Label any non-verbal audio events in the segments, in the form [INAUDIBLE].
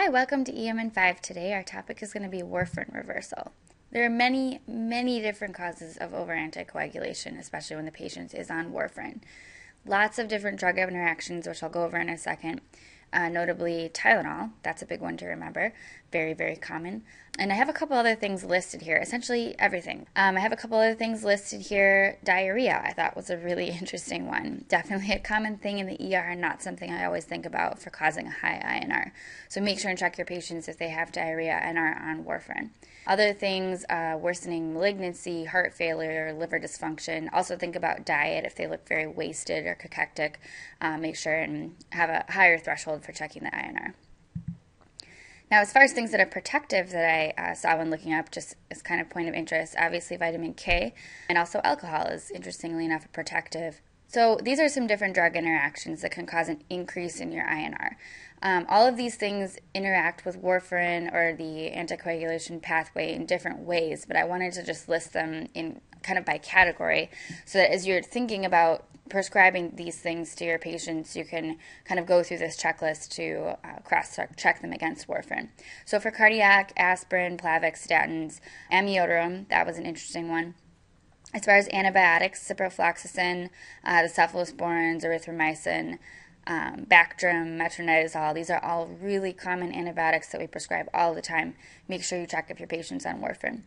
Hi, welcome to EM in 5. Today our topic is going to be warfarin reversal. There are many, many different causes of over anticoagulation, especially when the patient is on warfarin. Lots of different drug interactions, which I'll go over in a second uh, notably Tylenol. That's a big one to remember. Very, very common. And I have a couple other things listed here, essentially everything. Um, I have a couple other things listed here. Diarrhea, I thought was a really [LAUGHS] interesting one. Definitely a common thing in the ER, and not something I always think about for causing a high INR. So make sure and check your patients if they have diarrhea and are on warfarin. Other things, uh, worsening malignancy, heart failure, liver dysfunction. Also think about diet if they look very wasted or cachectic. Uh, make sure and have a higher threshold for checking the INR. Now, as far as things that are protective that I uh, saw when looking up, just as kind of point of interest, obviously vitamin K and also alcohol is interestingly enough a protective. So these are some different drug interactions that can cause an increase in your INR. Um, all of these things interact with warfarin or the anticoagulation pathway in different ways, but I wanted to just list them in kind of by category so that as you're thinking about prescribing these things to your patients, you can kind of go through this checklist to uh, cross check them against warfarin. So for cardiac, aspirin, Plavix, statins, amiodarone, that was an interesting one. As far as antibiotics, ciprofloxacin, uh, the cephalosporins, erythromycin, um, Bactrim, metronidazole, these are all really common antibiotics that we prescribe all the time. Make sure you check if your patient's on warfarin.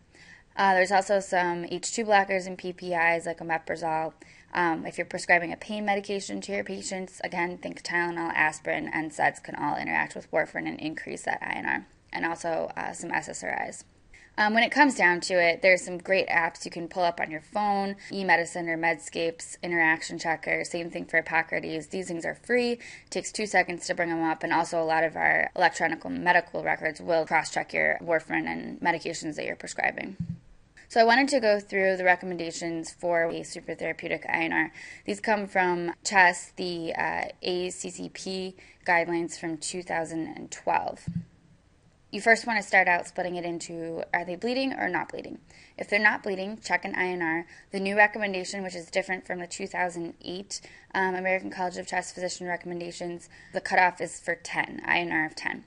Uh, there's also some H2 blockers and PPIs like omeprazole. Um, if you're prescribing a pain medication to your patients, again, think Tylenol, aspirin, and NSAIDs can all interact with warfarin and increase that INR, and also uh, some SSRIs. Um, when it comes down to it, there's some great apps you can pull up on your phone, eMedicine or Medscape's Interaction Checker. Same thing for Epocrates. These things are free. It takes two seconds to bring them up, and also a lot of our electronic medical records will cross-check your warfarin and medications that you're prescribing. So I wanted to go through the recommendations for a super therapeutic INR. These come from CHEST, the uh, ACCP guidelines from 2012 you first want to start out splitting it into are they bleeding or not bleeding. If they're not bleeding, check an INR. The new recommendation, which is different from the 2008 um, American College of Chest Physician recommendations, the cutoff is for 10, INR of 10.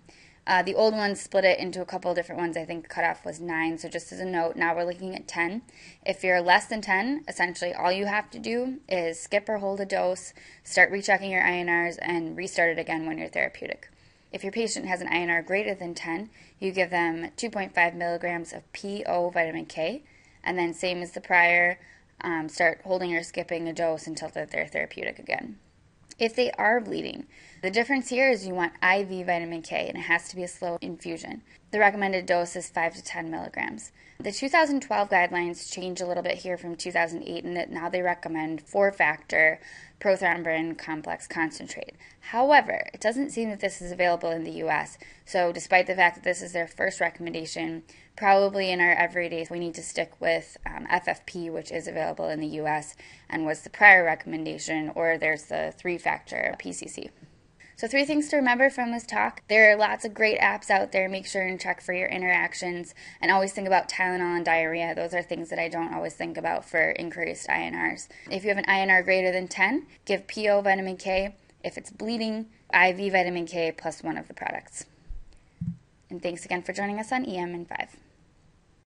Uh, the old ones split it into a couple different ones. I think cutoff was 9. So, just as a note, now we're looking at 10. If you're less than 10, essentially all you have to do is skip or hold a dose, start rechecking your INRs, and restart it again when you're therapeutic. If your patient has an INR greater than 10, you give them 2.5 milligrams of PO vitamin K, and then same as the prior, um, start holding or skipping a dose until they're therapeutic again. If they are bleeding, the difference here is you want IV vitamin K and it has to be a slow infusion. The recommended dose is 5 to 10 milligrams. The 2012 guidelines change a little bit here from 2008 in that now they recommend four factor prothrombin complex concentrate. However, it doesn't seem that this is available in the US, so despite the fact that this is their first recommendation, probably in our everyday we need to stick with um, FFP, which is available in the US and was the prior recommendation, or there's the three factor PCC. So, three things to remember from this talk. There are lots of great apps out there. Make sure and check for your interactions and always think about Tylenol and diarrhea. Those are things that I don't always think about for increased INRs. If you have an INR greater than 10, give PO vitamin K. If it's bleeding, IV vitamin K plus one of the products. And thanks again for joining us on EM in 5.